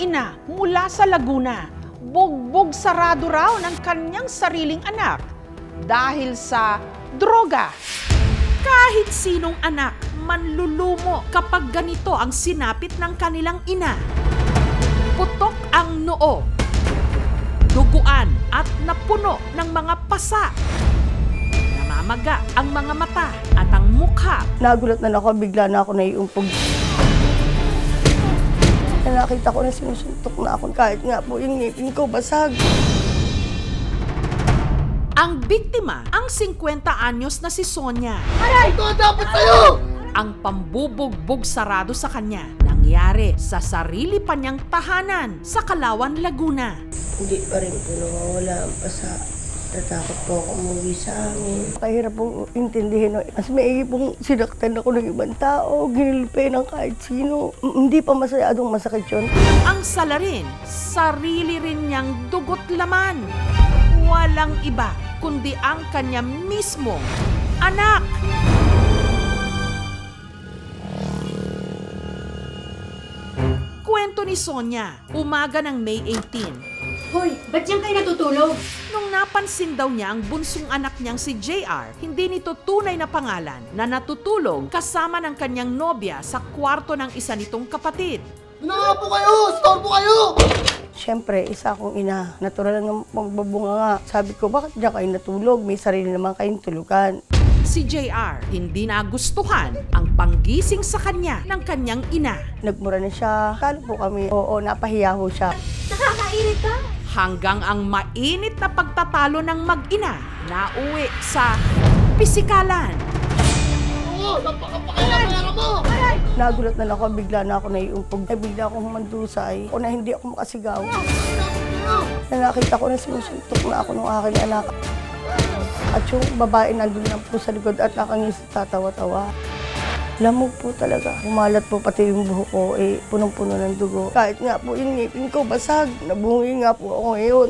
ina mula sa Laguna. Bugbog sarado raw ng kanyang sariling anak dahil sa droga. Kahit sinong anak, manlulumo kapag ganito ang sinapit ng kanilang ina. Putok ang noo, duguan at napuno ng mga pasa. Namamaga ang mga mata at ang mukha. Nagulat na ako, bigla na ako naiumpog. Na nakita ko na sinusuntok na ako kahit nga po yung ngipin ko basag. Ang biktima, ang 50 anyos na si Sonia. Ito ang dapat sa'yo! Ang pambubugbog sarado sa kanya nangyari sa sarili pa niyang tahanan sa Kalawan, Laguna. Hindi pa rin po nawawala ang pasa. Natakot po ako umuwi sa amin. Kahirap pong intindihin. Mas maigi pong sinaktan ako ng ibang tao, ginilipay ng kahit sino. Hindi pa masyadong masakit yun. Ang salarin, sarili rin niyang dugot laman. Walang iba kundi ang kanya mismong anak. Kwento ni Sonia, umaga ng May 18. Hoy, ba't yan kayo natutulog? Nung napansin daw niya ang bunsong anak niyang si JR, hindi nito tunay na pangalan na natutulog kasama ng kanyang nobya sa kwarto ng isa nitong kapatid. Ginawa po kayo! Store po kayo! Siyempre, isa akong ina. Natural lang ng magbabunga nga. Sabi ko, bakit diyan kayo natulog? May sarili naman kayong tulugan. Si JR hindi nagustuhan ang panggising sa kanya ng kanyang ina. Nagmura na siya. Kala po kami, oo, napahiya ho siya. Nakakairita. Hanggang ang mainit na pagtatalo ng mag-ina na uwi sa pisikalan. Oo! Napakapakailan pera mo! Nagulat na lang ako, bigla na ako naiumpog. Ay, bigla akong humandusay. O na hindi ako makasigaw. Na nakita ko na sinusuntok na ako ng aking anak. At yung babae nandun lang po sa likod at nakangisi tatawa-tawa. Lamog po talaga. Umalat po pati yung buhok ko, eh, punong-puno ng dugo. Kahit nga po yung ngipin ko basag, nabungi nga po ako ngayon.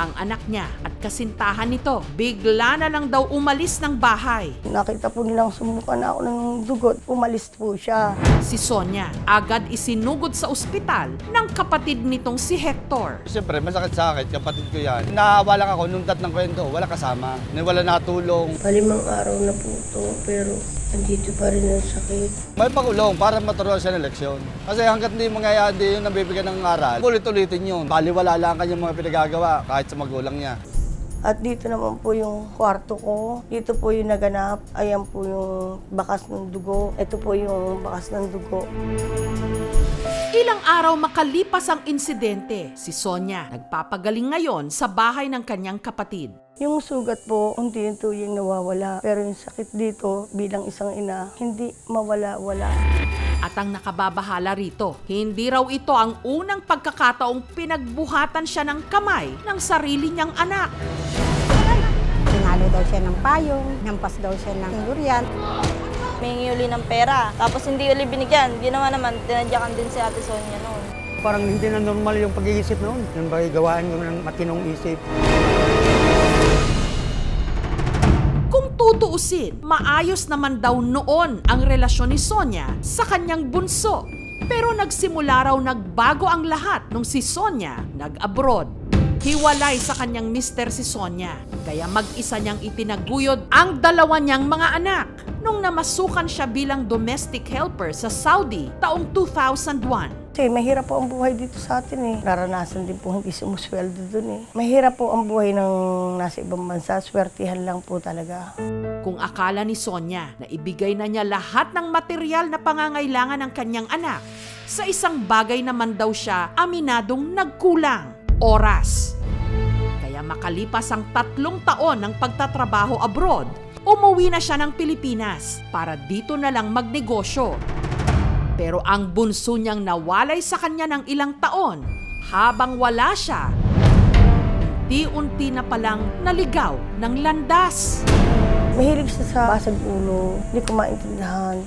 Ang anak niya at kasintahan nito bigla na lang daw umalis ng bahay. Nakita po nilang sumuka na ako ng dugot, umalis po siya. Si Sonia agad isinugod sa ospital ng kapatid nitong si Hector. Siyempre, masakit sa akin, kapatid ko yan. Naawa lang ako nung dat ng kwento, wala kasama. Wala natulong. Palimang araw na po ito, pero andito pa rin ang sakit. May pakulong para maturuan siya ng leksyon. Kasi hanggat hindi mangyayari yung nabibigyan ng aral, ulit-ulitin yun. Baliwala lang kanyang mga pinagagawa kahit sa magulang niya. At dito naman po yung kwarto ko. Dito po yung naganap. Ayan po yung bakas ng dugo. Ito po yung bakas ng dugo. Ilang araw makalipas ang insidente, si Sonia nagpapagaling ngayon sa bahay ng kanyang kapatid. Yung sugat po, unti-unti yung nawawala. Pero yung sakit dito, bilang isang ina, hindi mawala-wala. At ang nakababahala rito, hindi raw ito ang unang pagkakataong pinagbuhatan siya ng kamay ng sarili niyang anak. Tinalo daw siya ng payong, nampas daw siya ng durian. May uli ng pera. Tapos hindi uli binigyan. Ginawa naman, tinadyakan din si Ate Sonia noon. Parang hindi na normal yung pag-iisip noon. Yung bagay gawain mo ng matinong isip. Tutuusin, maayos naman daw noon ang relasyon ni Sonia sa kanyang bunso. Pero nagsimula raw nagbago ang lahat nung si Sonia nag-abroad. Hiwalay sa kanyang mister si Sonia, kaya mag-isa niyang itinaguyod ang dalawa niyang mga anak nung namasukan siya bilang domestic helper sa Saudi taong 2001. Kasi mahirap po ang buhay dito sa atin eh. Naranasan din po hindi sumusweldo dun eh. Mahirap po ang buhay ng nasa ibang bansa. Swertihan lang po talaga. Kung akala ni Sonia na ibigay na niya lahat ng material na pangangailangan ng kanyang anak, sa isang bagay naman daw siya aminadong nagkulang, oras. Makalipas ang tatlong taon ng pagtatrabaho abroad, umuwi na siya ng Pilipinas para dito na lang magnegosyo. Pero ang bunso niyang nawalay sa kanya ng ilang taon, habang wala siya, unti-unti na palang naligaw ng landas. Mahilig siya sa basag ulo. Hindi ko maintindihan.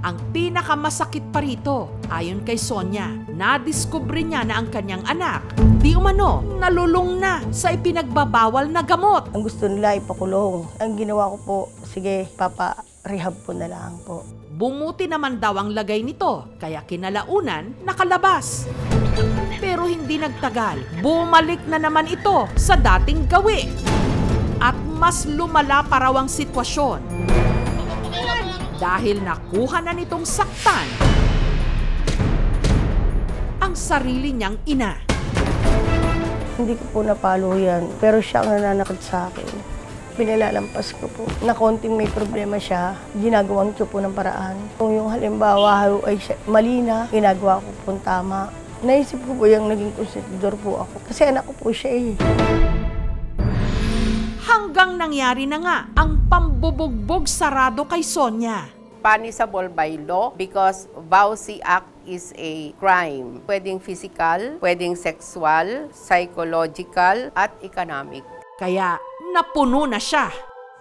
Ang pinakamasakit pa rito, ayon kay Sonia, nadiskubre niya na ang kanyang anak, di umano, nalulung na sa ipinagbabawal na gamot. Ang gusto nila ipakulong. Ang ginawa ko po, sige, papa, rehab po na lang po. Bumuti naman daw ang lagay nito, kaya kinalaunan nakalabas. Pero hindi nagtagal, bumalik na naman ito sa dating gawi. At mas lumala pa raw ang sitwasyon. Dahil nakuha na nitong saktan ang sarili niyang ina. Hindi ko po napalo yan, pero siya ang nananakit sa akin. Pinalalampas ko po. Na konting may problema siya, ginagawan ko po ng paraan. Kung yung halimbawa ay mali na, ginagawa ko po tama. Naisip ko po yung naging konstitudor po ako. Kasi anak ko po siya eh. Hanggang nangyari na nga ang pambubugbog sarado kay Sonia. punishable by law because VAUSI Act is a crime. Pwedeng physical, pwedeng sexual, psychological, at economic. Kaya napuno na siya.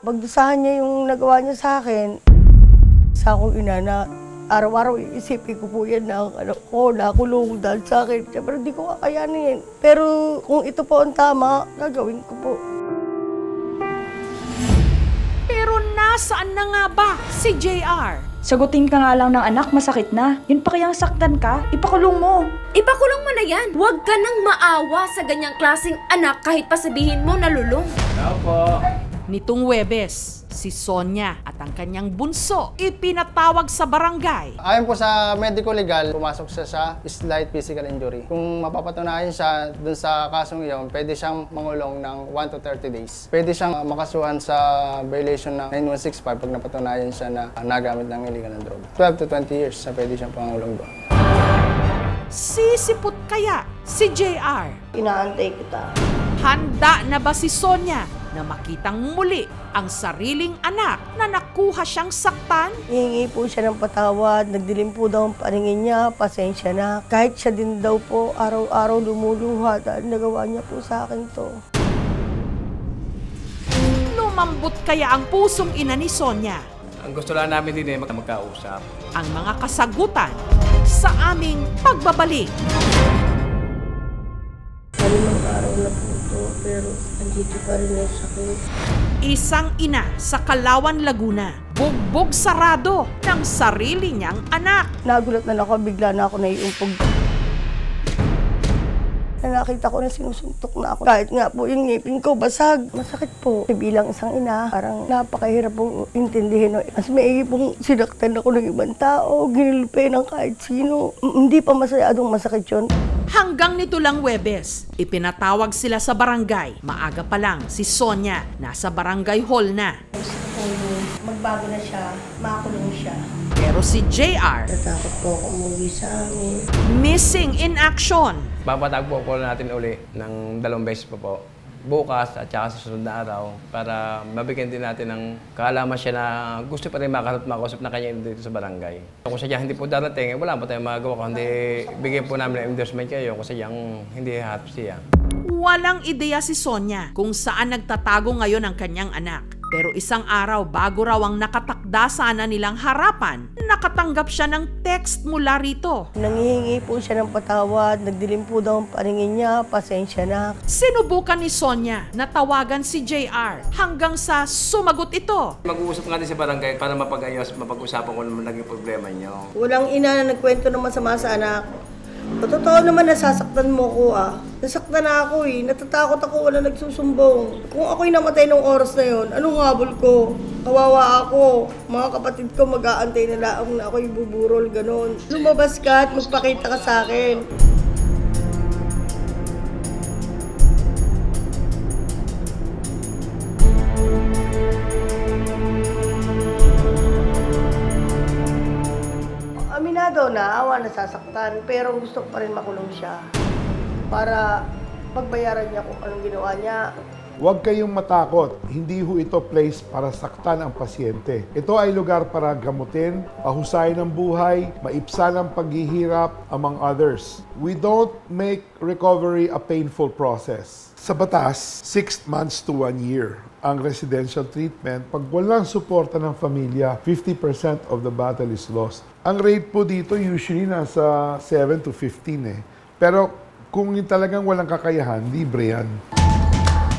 Pagdusahan niya yung nagawa niya sa akin, sa akong ina na araw-araw iisipin ko po yan na ang anak ko nakulong dahil sa akin. Siyempre, hindi ko kakayanin. Pero kung ito po ang tama, gagawin ko po. Nasaan na nga ba si JR? Sagutin ka nga lang ng anak, masakit na. Yun pa kayang saktan ka? Ipakulong mo. Ipakulong mo na yan. Huwag ka nang maawa sa ganyang klaseng anak kahit pa sabihin mo nalulong. Nitong Webes, si Sonia at ang kanyang bunso ipinatawag sa barangay. Ayon po sa medico legal, pumasok siya sa slight physical injury. Kung mapapatunayan siya dun sa kasong iyon, pwede siyang mangulong ng 1 to 30 days. Pwede siyang uh, makasuhan sa violation ng 9165 pag napatunayan siya na nagamit ng illegal na droga. 12 to 20 years na pwede siyang pangulong doon. Sisipot kaya si JR? Inaantay kita. Handa na ba si Sonia na makitang muli ang sariling anak na nakuha siyang saktan? Hihingi po siya ng patawad, nagdilim po daw ang paningin niya, pasensya na. Kahit siya din daw po araw-araw lumuluha dahil nagawa niya po sa akin to. Lumambot kaya ang pusong ina ni Sonia? Ang gusto lang namin din ay magkausap. Ang mga kasagutan sa aming pagbabalik. Malimang araw na po pero andito pa rin yung sakit. Isang ina sa Kalawan, Laguna, bugbog sarado ng sarili niyang anak. Nagulat na ako, bigla na ako naiumpog. Na nakita ko na sinusuntok na ako. Kahit nga po yung ngipin ko basag. Masakit po. Bilang isang ina, parang napakahirap pong intindihin. no. Mas maigi pong sinaktan ako ng ibang tao, ginilpe ng kahit sino. M- Hindi pa masyadong masakit yun. Hanggang nito lang Webes, ipinatawag sila sa barangay. Maaga pa lang si Sonia nasa barangay hall na. Magbago na siya, makulong siya. Pero si JR, Natakot po ako umuwi sa amin. missing in action. Papatagpo po natin uli ng dalawang beses pa po. Bukas at saka sa susunod na araw para mabigyan din natin ng kaalaman siya na gusto pa rin makausap, makausap na kanya dito sa barangay. Kung sadya hindi po darating, eh, wala pa tayong magagawa. Kundi bigyan po namin ng endorsement kayo kung sadyang hindi happy siya. Walang ideya si Sonia kung saan nagtatago ngayon ang kanyang anak. Pero isang araw bago raw ang nakatakda sana nilang harapan, nakatanggap siya ng text mula rito. Nangihingi po siya ng patawad, nagdilim po daw ang paningin niya, pasensya na. Sinubukan ni Sonia na tawagan si JR hanggang sa sumagot ito. Mag-uusap nga din sa barangay para mapag-ayos, mapag-usapan kung ano naging problema niyo. Walang ina na nagkwento ng masama sa anak. Totoo naman nasasaktan mo ko ah. Nasaktan na ako eh. Natatakot ako wala nagsusumbong. Kung ako'y namatay nung oras na yon, anong habol ko? Kawawa ako. Mga kapatid ko mag-aantay na laang na ako'y buburol, ganon. Lumabas ka at magpakita ka sa akin. Na, awa nasasaktan, pero gusto ko pa rin makulong siya. Para pagbayaran niya kung anong ginawa niya. Huwag kayong matakot. Hindi ho ito place para saktan ang pasyente. Ito ay lugar para gamutin, pahusayin ang buhay, maipsan ang paghihirap, among others. We don't make recovery a painful process. Sa batas, 6 months to 1 year ang residential treatment. Pag walang suporta ng pamilya, 50% of the battle is lost. Ang rate po dito usually nasa 7 to 15 eh. Pero kung talagang walang kakayahan, libre yan.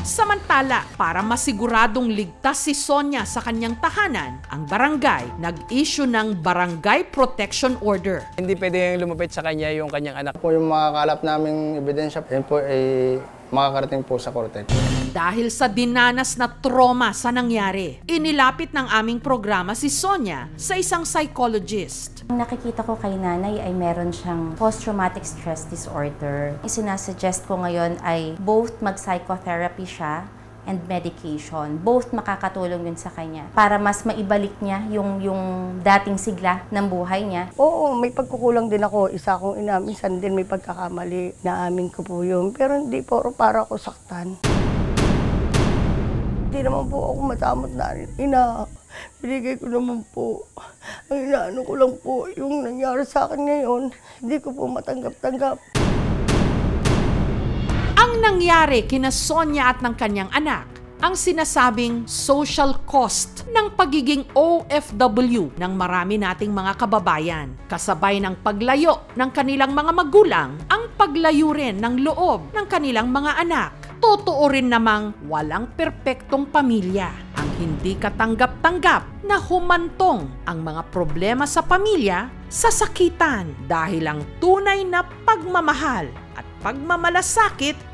Samantala, para masiguradong ligtas si Sonia sa kanyang tahanan, ang barangay nag-issue ng Barangay Protection Order. Hindi pwede lumapit sa kanya yung kanyang anak. Po yung mga kalap naming ebidensya, yun po ay makakarating po sa korte. Dahil sa dinanas na trauma sa nangyari, inilapit ng aming programa si Sonia sa isang psychologist. Ang nakikita ko kay nanay ay meron siyang post-traumatic stress disorder. Isinasuggest ko ngayon ay both mag-psychotherapy siya and medication. Both makakatulong yun sa kanya para mas maibalik niya yung, yung dating sigla ng buhay niya. Oo, may pagkukulang din ako. Isa akong ina, minsan din may pagkakamali. Naamin ko po yun. Pero hindi po para ako saktan. Hindi naman po ako matamot na ina. Binigay ko naman po. Ang inaano ko lang po, yung nangyari sa akin ngayon, hindi ko po matanggap-tanggap. Ang nangyari kina Sonia at ng kanyang anak, ang sinasabing social cost ng pagiging OFW ng marami nating mga kababayan. Kasabay ng paglayo ng kanilang mga magulang, ang paglayo rin ng loob ng kanilang mga anak. Totoo rin namang walang perpektong pamilya. Ang hindi katanggap-tanggap na humantong ang mga problema sa pamilya sa sakitan dahil ang tunay na pagmamahal at pagmamalasakit